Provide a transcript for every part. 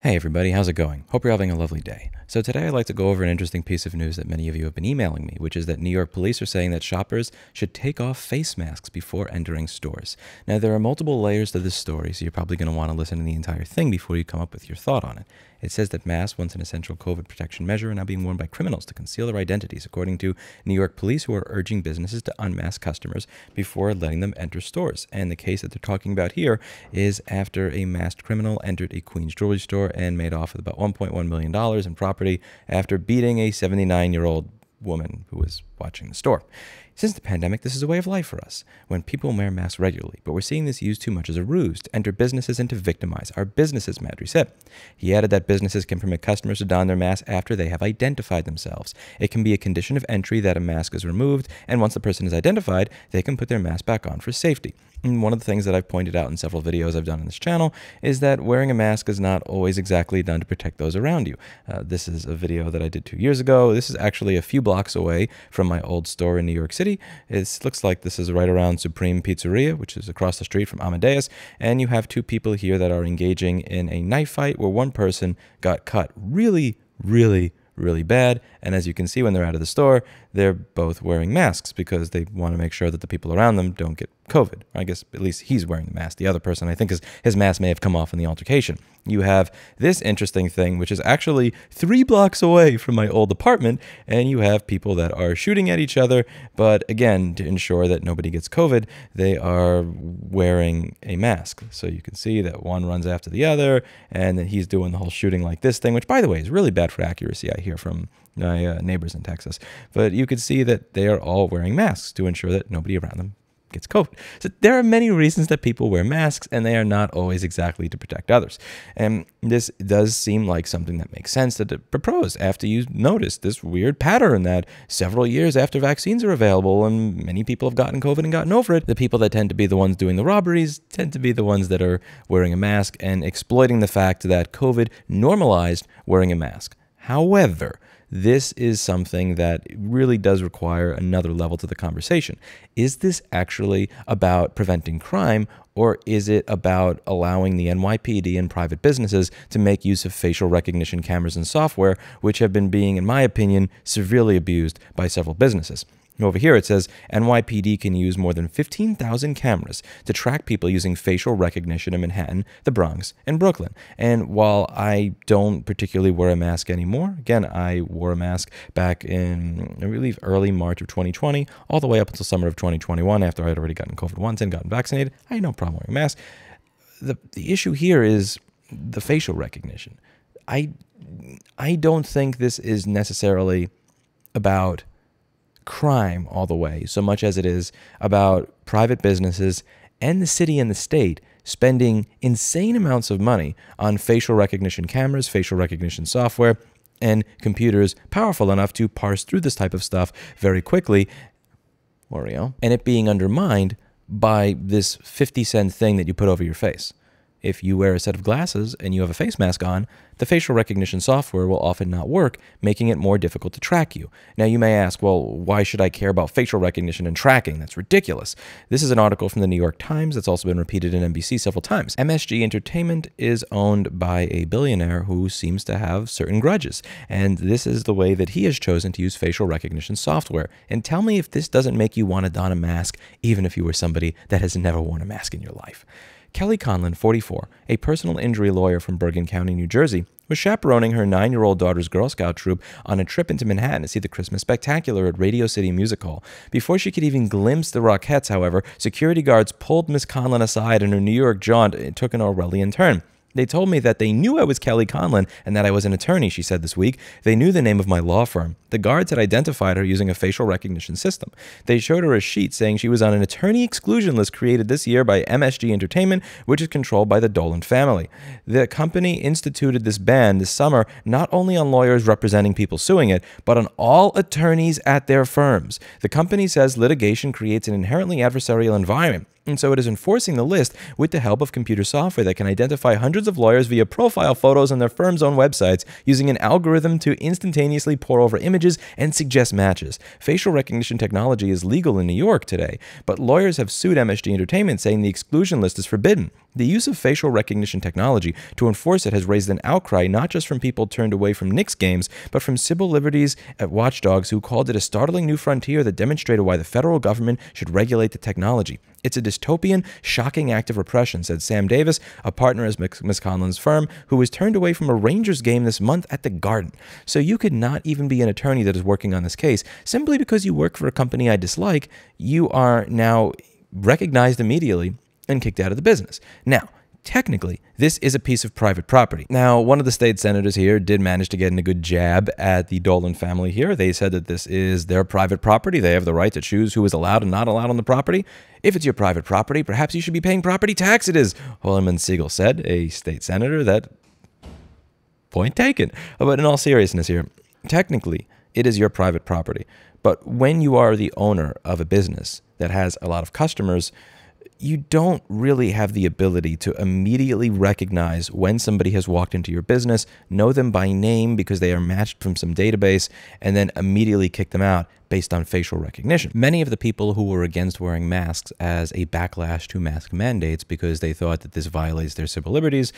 Hey everybody, how's it going? Hope you're having a lovely day. So today I'd like to go over an interesting piece of news that many of you have been emailing me, which is that New York police are saying that shoppers should take off face masks before entering stores. Now there are multiple layers to this story, so you're probably going to want to listen to the entire thing before you come up with your thought on it. It says that masks, once an essential COVID protection measure, are now being worn by criminals to conceal their identities, according to New York police, who are urging businesses to unmask customers before letting them enter stores. And the case that they're talking about here is after a masked criminal entered a Queens jewelry store and made off with about $1.1 million in property after beating a 79 year old woman who was watching the store. Since the pandemic, this is a way of life for us, when people wear masks regularly, but we're seeing this used too much as a ruse to enter businesses and to victimize our businesses, Maddrey said. He added that businesses can permit customers to don their mask after they have identified themselves. It can be a condition of entry that a mask is removed, and once the person is identified, they can put their mask back on for safety. And one of the things that I've pointed out in several videos I've done on this channel is that wearing a mask is not always exactly done to protect those around you. Uh, this is a video that I did two years ago. This is actually a few blocks away from my old store in New York City. It looks like this is right around Supreme Pizzeria, which is across the street from Amadeus. And you have two people here that are engaging in a knife fight where one person got cut really, really, really bad. And as you can see when they're out of the store, they're both wearing masks because they want to make sure that the people around them don't get COVID. I guess at least he's wearing the mask. The other person, I think, is, his mask may have come off in the altercation. You have this interesting thing, which is actually three blocks away from my old apartment, and you have people that are shooting at each other. But again, to ensure that nobody gets COVID, they are wearing a mask. So you can see that one runs after the other, and then he's doing the whole shooting like this thing, which, by the way, is really bad for accuracy, I hear from my uh, neighbors in Texas. But you could see that they are all wearing masks to ensure that nobody around them gets COVID. So there are many reasons that people wear masks, and they are not always exactly to protect others. And this does seem like something that makes sense to propose after you notice this weird pattern that several years after vaccines are available and many people have gotten COVID and gotten over it, the people that tend to be the ones doing the robberies tend to be the ones that are wearing a mask and exploiting the fact that COVID normalized wearing a mask. However, this is something that really does require another level to the conversation. Is this actually about preventing crime, or is it about allowing the NYPD and private businesses to make use of facial recognition cameras and software, which have been being, in my opinion, severely abused by several businesses? Over here it says NYPD can use more than 15,000 cameras to track people using facial recognition in Manhattan, the Bronx, and Brooklyn. And while I don't particularly wear a mask anymore, again, I wore a mask back in, I believe, early March of 2020, all the way up until summer of 2021 after I had already gotten COVID once and gotten vaccinated. I had no problem wearing a mask. The, the issue here is the facial recognition. I, I don't think this is necessarily about crime all the way, so much as it is about private businesses and the city and the state spending insane amounts of money on facial recognition cameras, facial recognition software, and computers powerful enough to parse through this type of stuff very quickly, Oreo, and it being undermined by this 50 cent thing that you put over your face. If you wear a set of glasses and you have a face mask on, the facial recognition software will often not work, making it more difficult to track you. Now, you may ask, well, why should I care about facial recognition and tracking? That's ridiculous. This is an article from the New York Times that's also been repeated in NBC several times. MSG Entertainment is owned by a billionaire who seems to have certain grudges, and this is the way that he has chosen to use facial recognition software. And tell me if this doesn't make you want to don a mask, even if you were somebody that has never worn a mask in your life. Kelly Conlon, 44, a personal injury lawyer from Bergen County, New Jersey, was chaperoning her nine year old daughter's Girl Scout troop on a trip into Manhattan to see the Christmas Spectacular at Radio City Music Hall. Before she could even glimpse the Rockettes, however, security guards pulled Miss Conlon aside in her New York jaunt and took an Orwellian turn. They told me that they knew I was Kelly Conlon and that I was an attorney, she said this week. They knew the name of my law firm. The guards had identified her using a facial recognition system. They showed her a sheet saying she was on an attorney exclusion list created this year by MSG Entertainment, which is controlled by the Dolan family. The company instituted this ban this summer not only on lawyers representing people suing it, but on all attorneys at their firms. The company says litigation creates an inherently adversarial environment And so it is enforcing the list with the help of computer software that can identify hundreds of lawyers via profile photos on their firm's own websites using an algorithm to instantaneously pore over images and suggest matches. Facial recognition technology is legal in New York today, but lawyers have sued MSG Entertainment saying the exclusion list is forbidden. The use of facial recognition technology to enforce it has raised an outcry not just from people turned away from Knicks games, but from civil liberties at watchdogs who called it a startling new frontier that demonstrated why the federal government should regulate the technology. It's a dystopian, shocking act of repression, said Sam Davis, a partner at Miss Conlon's firm, who was turned away from a Rangers game this month at the Garden. So you could not even be an attorney that is working on this case. Simply because you work for a company I dislike, you are now recognized immediately and kicked out of the business. Now, technically, this is a piece of private property. Now, one of the state senators here did manage to get in a good jab at the Dolan family here. They said that this is their private property. They have the right to choose who is allowed and not allowed on the property. If it's your private property, perhaps you should be paying property tax, it is, Hoylman-Sigal said, a state senator that point taken. But in all seriousness here, technically, it is your private property. But when you are the owner of a business that has a lot of customers, you don't really have the ability to immediately recognize when somebody has walked into your business, know them by name because they are matched from some database, and then immediately kick them out based on facial recognition. Many of the people who were against wearing masks as a backlash to mask mandates because they thought that this violates their civil liberties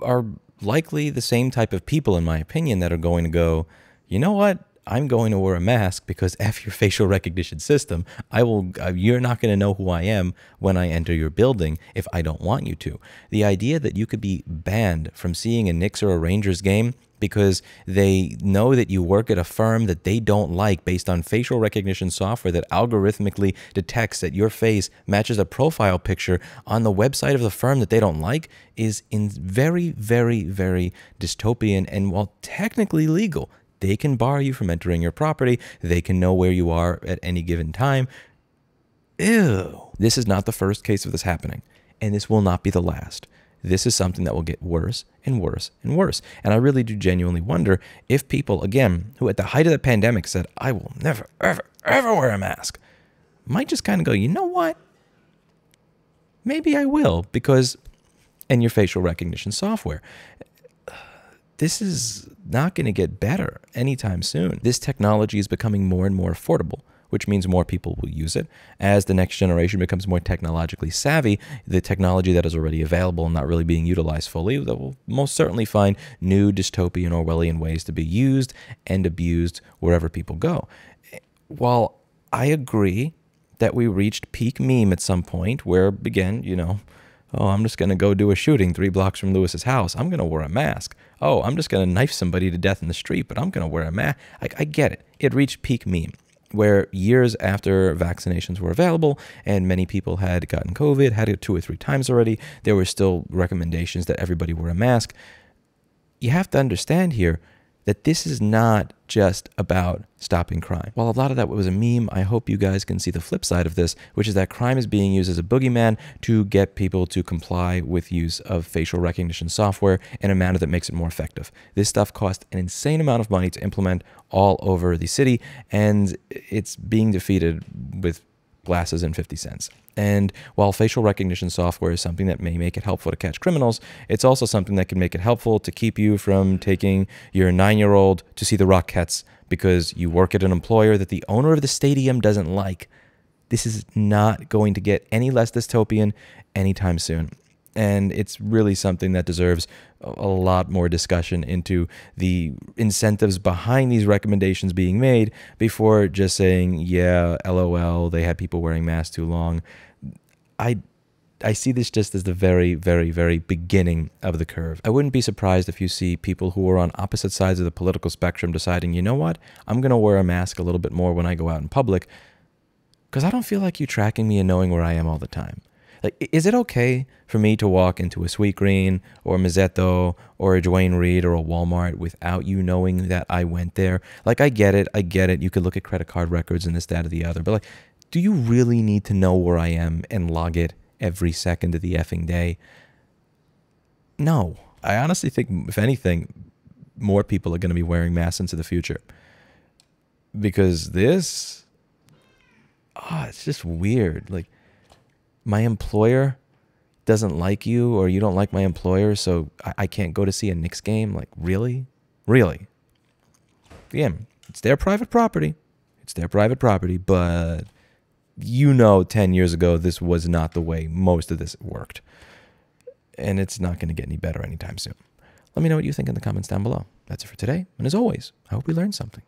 are likely the same type of people, in my opinion, that are going to go, you know what? I'm going to wear a mask because F your facial recognition system. I will uh, you're not going to know who I am when I enter your building if I don't want you to. The idea that you could be banned from seeing a Knicks or a Rangers game because they know that you work at a firm that they don't like based on facial recognition software that algorithmically detects that your face matches a profile picture on the website of the firm that they don't like is in very very very dystopian and while technically legal they can bar you from entering your property. They can know where you are at any given time. Ew. This is not the first case of this happening, and this will not be the last. This is something that will get worse and worse and worse. And I really do genuinely wonder if people, again, who at the height of the pandemic said, I will never, ever, ever wear a mask, might just kind of go, you know what? Maybe I will, because, and your facial recognition software this is not going to get better anytime soon. This technology is becoming more and more affordable which means more people will use it. As the next generation becomes more technologically savvy, the technology that is already available and not really being utilized fully, that will most certainly find new dystopian Orwellian ways to be used and abused wherever people go. While I agree that we reached peak meme at some point where, again, you know, Oh, I'm just going to go do a shooting three blocks from Louis's house. I'm going to wear a mask. Oh, I'm just going to knife somebody to death in the street, but I'm going to wear a mask. I, I get it. It reached peak meme where years after vaccinations were available and many people had gotten COVID, had it two or three times already, there were still recommendations that everybody wear a mask. You have to understand here that this is not just about stopping crime. While a lot of that was a meme, I hope you guys can see the flip side of this, which is that crime is being used as a boogeyman to get people to comply with use of facial recognition software in a manner that makes it more effective. This stuff costs an insane amount of money to implement all over the city, and it's being defeated with glasses and 50 cents. And while facial recognition software is something that may make it helpful to catch criminals, it's also something that can make it helpful to keep you from taking your nine year old to see the Rockettes because you work at an employer that the owner of the stadium doesn't like. This is not going to get any less dystopian anytime soon and it's really something that deserves a lot more discussion into the incentives behind these recommendations being made before just saying, yeah, lol, they had people wearing masks too long. I I see this just as the very, very, very beginning of the curve. I wouldn't be surprised if you see people who are on opposite sides of the political spectrum deciding, you know what, I'm going to wear a mask a little bit more when I go out in public because I don't feel like you tracking me and knowing where I am all the time. Like, is it okay for me to walk into a Sweetgreen or Mazzetto or a Duane Reade or a Walmart without you knowing that I went there? Like, I get it. I get it. You could look at credit card records and this, that, or the other. But, like, do you really need to know where I am and log it every second of the effing day? No. I honestly think, if anything, more people are going to be wearing masks into the future. Because this, oh, it's just weird. Like, my employer doesn't like you or you don't like my employer, so I, I can't go to see a Knicks game. Like, really? Really? Yeah, it's their private property. It's their private property, but you know 10 years ago this was not the way most of this worked. And it's not going to get any better anytime soon. Let me know what you think in the comments down below. That's it for today. And as always, I hope we learned something.